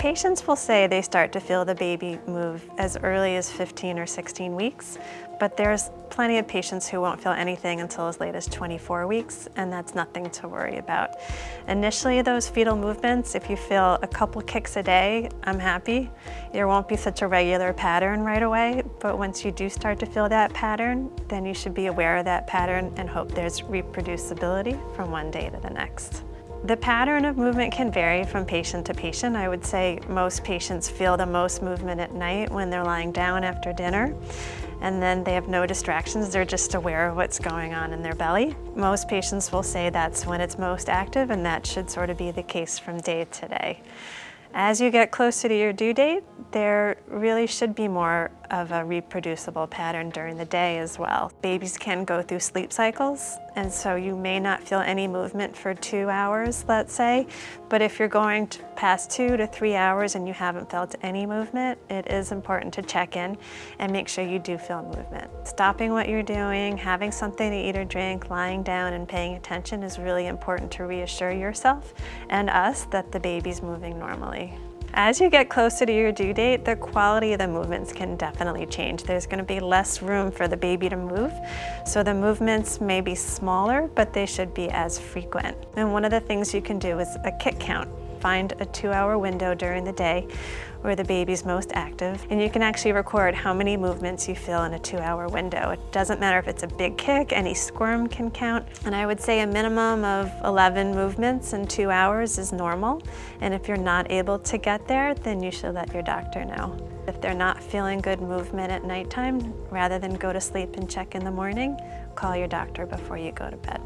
Patients will say they start to feel the baby move as early as 15 or 16 weeks, but there's plenty of patients who won't feel anything until as late as 24 weeks, and that's nothing to worry about. Initially, those fetal movements, if you feel a couple kicks a day, I'm happy. There won't be such a regular pattern right away, but once you do start to feel that pattern, then you should be aware of that pattern and hope there's reproducibility from one day to the next. The pattern of movement can vary from patient to patient. I would say most patients feel the most movement at night when they're lying down after dinner and then they have no distractions. They're just aware of what's going on in their belly. Most patients will say that's when it's most active and that should sort of be the case from day to day. As you get closer to your due date, there really should be more of a reproducible pattern during the day as well. Babies can go through sleep cycles, and so you may not feel any movement for two hours, let's say, but if you're going past two to three hours and you haven't felt any movement, it is important to check in and make sure you do feel movement. Stopping what you're doing, having something to eat or drink, lying down and paying attention is really important to reassure yourself and us that the baby's moving normally. As you get closer to your due date, the quality of the movements can definitely change. There's going to be less room for the baby to move, so the movements may be smaller, but they should be as frequent. And one of the things you can do is a kick count. Find a two hour window during the day where the baby's most active, and you can actually record how many movements you feel in a two hour window. It doesn't matter if it's a big kick, any squirm can count, and I would say a minimum of 11 movements in two hours is normal, and if you're not able to get there, then you should let your doctor know. If they're not feeling good movement at nighttime, rather than go to sleep and check in the morning, call your doctor before you go to bed.